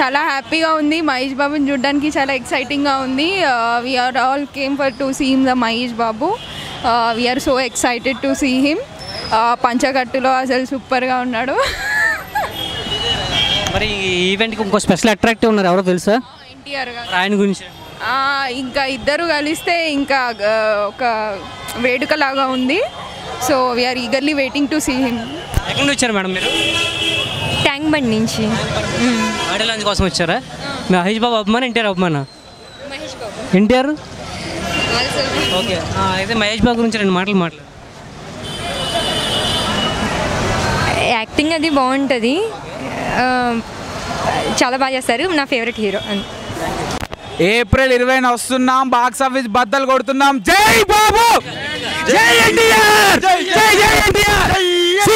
చాలా హ్యాపీగా ఉంది. మహేష్ బాబుని చూడడానికి చాలా ఎక్సైటింగ్గా ఉంది. We're all came for to seem the Mahesh Babu. We're so excited to see him పంచకట్టులో అసలు సూపర్గా ఉన్నాడు. మరి ఈవెంట్కి ఇంకో స్పెషల్ అట్రాక్టివ్ ఉన్నారు ఎవరో తెలుసా? ఎన్టీఆర్ గారు. ఆయన గురించి. ఇంకా ఇద్దరు కలిస్తే ఇంకా ఒక వేడుకలాగా ఉంది. So we're eagerly waiting to see him ఎక్కడి నుంచి వచ్చారు మేడం మీరు? ట్యాంక్ బండ్ నుంచి. ఆడియో లాంచ్ కోసం వచ్చారా? మీ మహేష్ బాబు అభిమాన ఎన్టీఆర్ అభిమాన? ఎన్టీఆర్? ఓకే. ఆ, అయితే మహేష్ బాబు గురించి రెండు మాటలు మాట్లాడు. యాక్టింగ్ అది బాగుంటుంది. చాలా బాగా చేస్తారు. నా ఫేవరెట్ హీరో ఏప్రిల్ ఇరవైన వస్తున్నాం. బాక్స్ ఆఫీస్ బద్దలు కొడుతున్నాం. జై బాబు! జై ఎన్టీఆర్! జై జై NTR!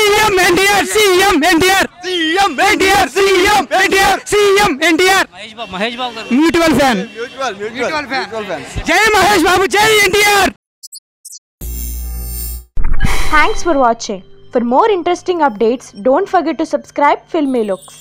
CM NTR CM NTR CM NTR CM NTR CM NTR Mahesh Babu Mahesh Babu గారు. మ్యూచువల్ ఫ్యాన్ మ్యూచువల్ ఫ్యాన్ జై మహేష్ బాబు జై NTR Thanks for watching. For more interesting updates, don't forget to subscribe Filmy Looks.